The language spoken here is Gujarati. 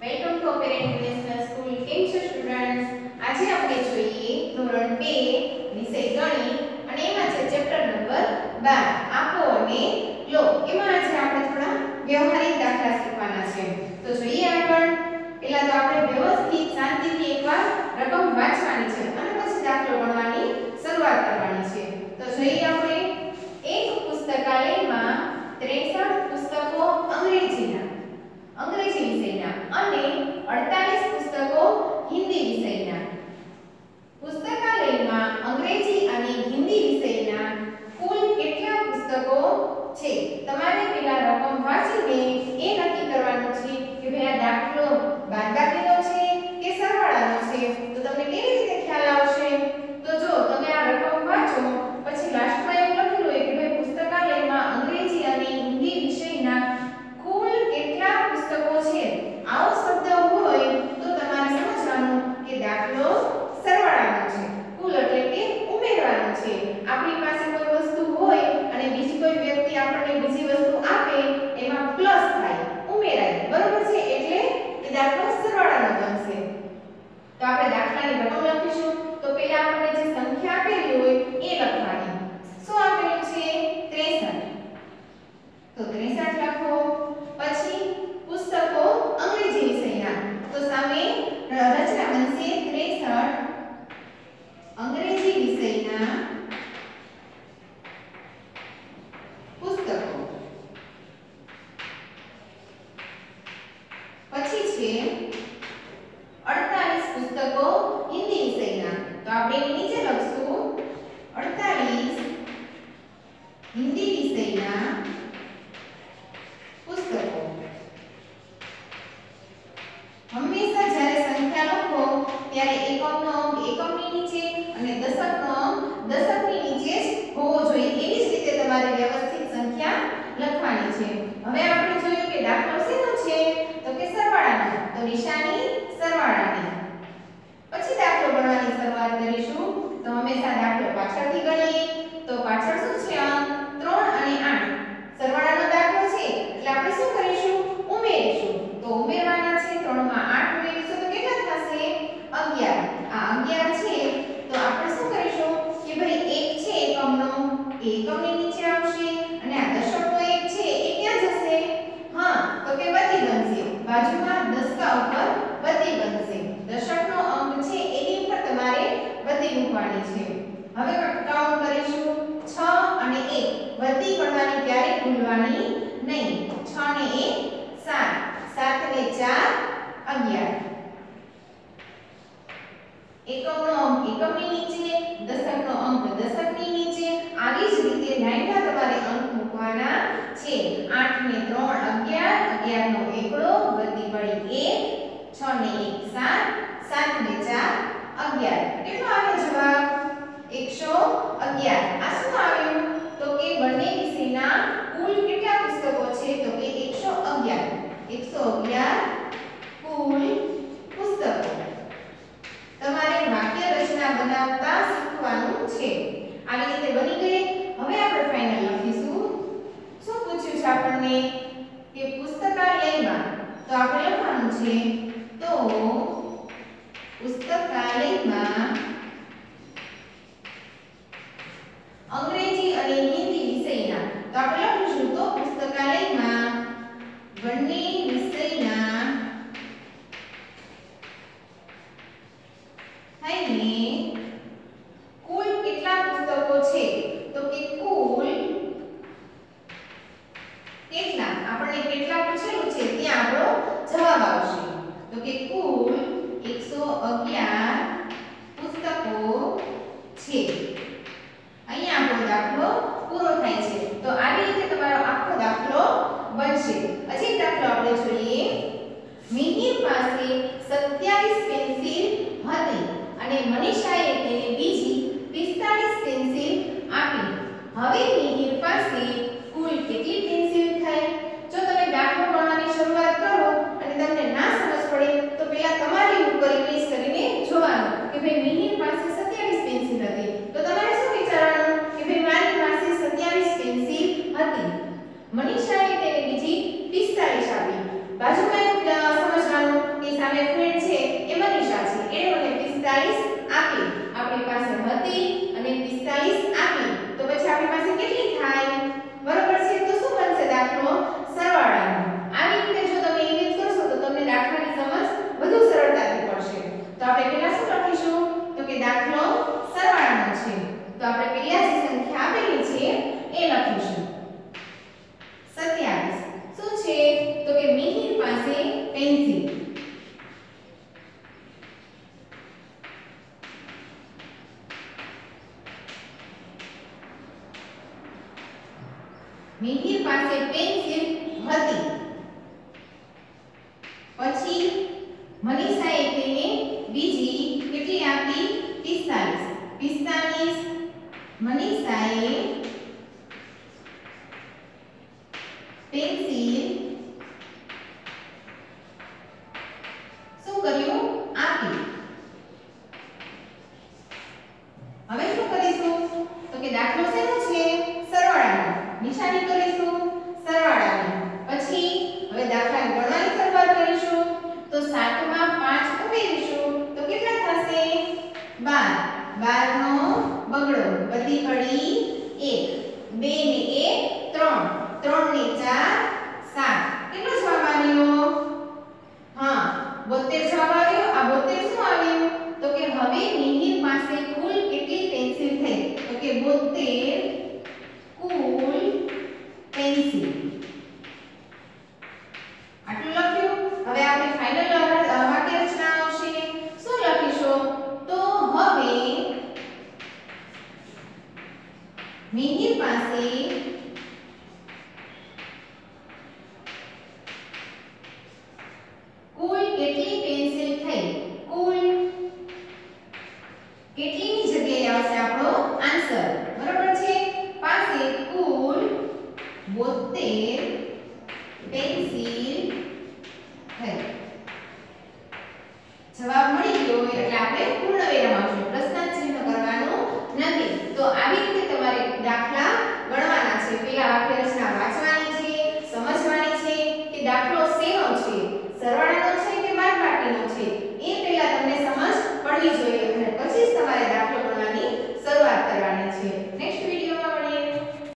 Welcome to parent international school કેમ છો સ્ટુડન્ટ્સ આજે આપણે જોઈએ ધોરણ 2 વિષય ગણિત અને એમાં છે ચેપ્ટર નંબર 12 આપો અને લો. એમાં આજે આપણે થોડા વ્યવહારિક દાખલા શીખવાના છે. તો જોઈએ આગળ. પહેલા તો આપણે વ્યવસ્થિત શાંતિથી એકવાર રકમ વાંચવાની છે અને પછી દાખલો ગણવાની શરૂઆત કરવાની છે. તો જોઈએ આપણે એક પુસ્તકાલયમાં 63 પુસ્તકો અંગ્રેજીના અંગ્રેજી વિષયના અને 48 પુસ્તકો હિન્દી વિષયના પુસ્તકાલયમાં અંગ્રેજી અને હિન્દી વિષયના કુલ કેટલા પુસ્તકો છે તમારે પેલા રકમ વાંચીને એ નક્કી કરવાનું છે કે ભાઈ આ દાખલો બાદબાકીનો છે કે સરવાળાનો છે તો તમને કેવી રીતે ખ્યાલ આવશે તો જો તમે આ રકમ વાંચો પછી લાસ્ટમાં એવું લખેલું હોય કે ભાઈ પુસ્તકાલયમાં અંગ્રેજી અને હિન્દી વિષયના કુલ કેટલા પુસ્તકો છે આવો શબ્દ હોય તો તમારે સમજવાનું કે દાખલો સરવાળાનો છે કુલ એટલે કે ઉમેરવાનો છે આપણી પાસે કોઈ વસ્તુ હોય અને બીજી કોઈ વ્યક્તિ આપણને બીજી વસ્તુ આપે એમાં પ્લસ થાય ઉમેરાય બરોબર છે એટલે એ દાખલો સરવાળાનો બનશે તો આપણે દાખલાની રકમ લખીશું તો પહેલા આપણને જે સંખ્યા આપેલી હોય એ લખવાની શું આપેલું છે 63 તો 63 લખો પછી પુસ્તકો અંગ્રેજી વિષયના તો સામે રચના બનશે 63 અંગ્રેજી વિષયના પુસ્તકો પછી છે 48 પુસ્તકો હિન્દી વિષયના તો આપણે એની નીચે લખશું 48 હિન્દી વિષયના પુસ્તકો હંમેશા જ્યારે સંખ્યા લખો ત્યારે એકમનો અંક એકમની નીચે અને દશકનો અંક દશકની નીચે જ હોવો જોઈએ. એવી જ રીતે તમારે વ્યવસ્થિત સંખ્યા લખવાની છે. હવે આપણે જોયું કે દાખલો શેનો છે તો કે સરવાળાનો તો નિશાની સરવાળાની પછી દાખલો ગણવાની શરૂઆત કરીશું તો હંમેશા દાખલો પાછળથી ગણીએ તો પાછળ શું છે અંક 3 અને 8 સરવાળાનો દાખલો છે એટલે આપણે શું કરીશું ઉમેરીશું તો ઉમેરવાના છે 3 માં 8 ઉમેરીશું તો કેટલા થશે 11 આ 11 છે તો આપણે શું કરીશું કે ભાઈ 1 છે એકમનો એ એકમની નીચે આવશે અને આ દશકનો એક છે, એ ક્યાં જશે? હા, તો કે વધી બનશે. બાજુમાં દશકા ઉપર વધી બનશે. દશકનો અંક છે, એની ઉપર તમારે વધી મૂકવાની છે. હવે કાઉન્ટ કરીશું. 6 અને 1 વધી ગણવાની ક્યારેય ભૂલવાની નહીં. 6 ને 1 7 7 ને 4 11 એકમનો અંક એકમની નીચે દશકનો અંક દશકની નીચે આવી જ રીતે લાઈનના તમારે અંક મૂકવાના છે 8 ને 3 11 11 નો એકડો વધી પડી 1 6 ને 1 7 7 ને 4 11 કેટલો આવ્યો જવાબ 111 આ શું આવ્યું તો કે બંને વિષયના કુલ કેટલા પુસ્તકો છે તો કે 111 111 કુલ પુસ્તકો તમારે વાક્ય રચના બનાવતા શીખવાનું છે. આવી રીતે બની ગઈ હવે આપણે ફાઇનલ લખીશું. શું પૂછ્યું છે આપણને? કે પુસ્તકાલયમાં. તો આપણે લખવાનું છે તો પુસ્તકાલયમાં અંગ્રેજી અને હિન્દી વિષયના તો આપણે લખીશું તો પુસ્તકાલયમાં બંને વિષયના થઈને કુલ કેટલા પુસ્તકો છે તો કે કુલ કેટલા આપણને કેટલા પૂછેલું છે ત્યાં આપણો જવાબ આવશે તો કે કુલ 111 પુસ્તકો છે અહીંયા આપણો દાખલો પૂરો થાય છે તો આવી રીતે તમારો આખો દાખલો બનશે હજી એક દાખલો આપણે જોઈએ મિહિર પાસે 27 પેન્સિલ હતી અને મનીષાએ તેને બીજી 45 પેન્સિલ આપી. હવે મિહિર પાસે કુલ કેટલી પેન્સિલ થઈ જો તમે દાખલો ગણવાની શરૂઆત કરો અને તમને ના સમજ પડે, તો પહેલા તમારી ઉપર ઇમેજ કરીને જોવાનું કે ભાઈ મિહિર પાસે 27 પેન્સિલ હતી. તો તમારે શું વિચારવાનું? કે ભાઈ મારી પાસે 27 પેન્સિલ હતી. મનીષાએ તેને બીજી 45 આપી. બાજુમાં એ મનીષા સમજવાનું ઓકે મને 45 આપી આપણી પાસે હતી મનીષાએ તેને બીજી કેટલી આપી? 45 45 મનીષાએ पेन પેન્સિલ થઈ જવાબ મળી ગયો એટલે આપણે પૂર્ણ વિરામ આવશે પ્રશ્ન ચિહ્ન કરવાનું નથી. તો આવી રીતે તમારે દાખલા ગણવાના છે. પેલા વાક્ય રચના